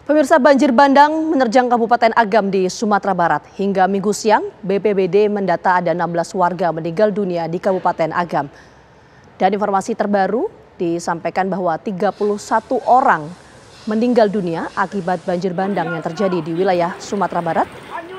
Pemirsa banjir bandang menerjang Kabupaten Agam di Sumatera Barat. Hingga minggu siang, BPBD mendata ada 16 warga meninggal dunia di Kabupaten Agam. Dan informasi terbaru disampaikan bahwa 31 orang meninggal dunia akibat banjir bandang yang terjadi di wilayah Sumatera Barat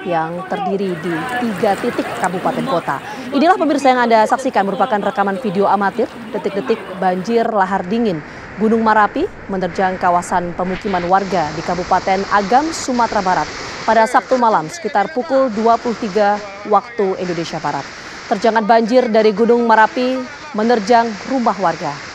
yang terdiri di tiga titik kabupaten kota. Inilah pemirsa yang Anda saksikan merupakan rekaman video amatir detik-detik banjir lahar dingin Gunung Marapi menerjang kawasan pemukiman warga di Kabupaten Agam, Sumatera Barat pada Sabtu malam sekitar pukul 23 waktu Indonesia Barat. Terjangan banjir dari Gunung Marapi menerjang rumah warga.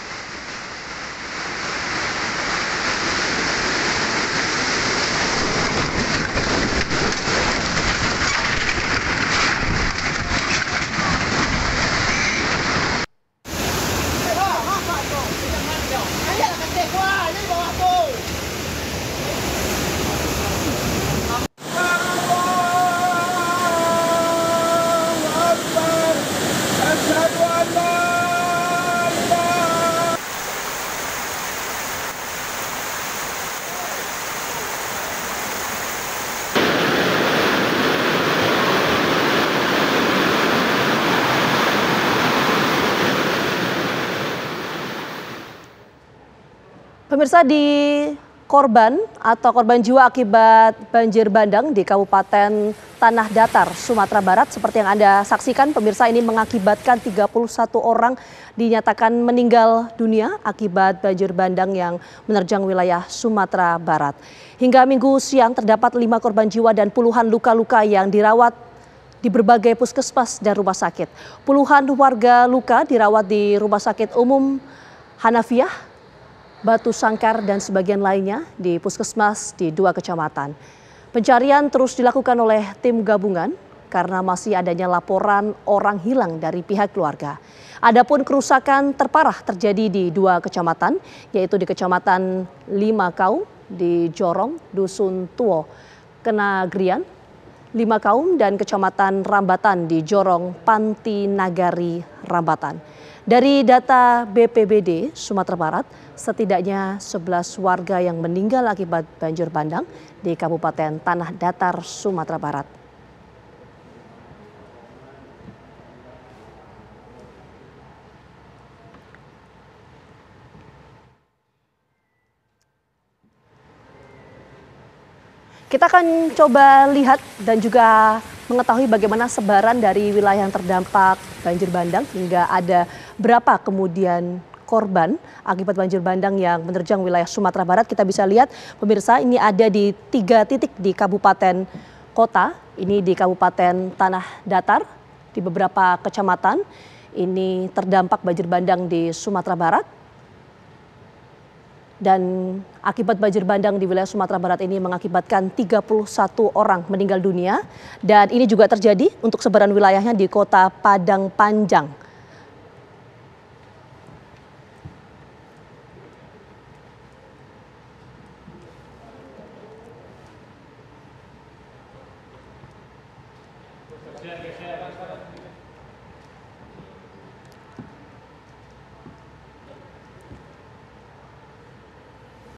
Pemirsa di korban atau korban jiwa akibat banjir bandang di Kabupaten Tanah Datar, Sumatera Barat. Seperti yang Anda saksikan, pemirsa ini mengakibatkan 31 orang dinyatakan meninggal dunia akibat banjir bandang yang menerjang wilayah Sumatera Barat. Hingga minggu siang terdapat lima korban jiwa dan puluhan luka-luka yang dirawat di berbagai puskesmas dan rumah sakit. Puluhan warga luka dirawat di Rumah Sakit Umum Hanafiah Batu Sangkar dan sebagian lainnya di puskesmas di dua kecamatan. Pencarian terus dilakukan oleh tim gabungan karena masih adanya laporan orang hilang dari pihak keluarga. Adapun kerusakan terparah terjadi di dua kecamatan, yaitu di Kecamatan Lima Kaum di Jorong, Dusun Tuo, Kenagrian, Lima Kaum dan Kecamatan Rambatan di Jorong, Panti Nagari, Rambatan. Dari data BPBD Sumatera Barat, setidaknya 11 warga yang meninggal akibat banjir bandang di Kabupaten Tanah Datar, Sumatera Barat. Kita akan coba lihat dan juga mengetahui bagaimana sebaran dari wilayah yang terdampak banjir bandang hingga ada berapa kemudian korban akibat banjir bandang yang menerjang wilayah Sumatera Barat. Kita bisa lihat pemirsa ini ada di tiga titik di kabupaten kota. Ini di Kabupaten Tanah Datar, di beberapa kecamatan. Ini terdampak banjir bandang di Sumatera Barat. Dan akibat banjir bandang di wilayah Sumatera Barat ini mengakibatkan 31 orang meninggal dunia. Dan ini juga terjadi untuk sebaran wilayahnya di kota Padang Panjang.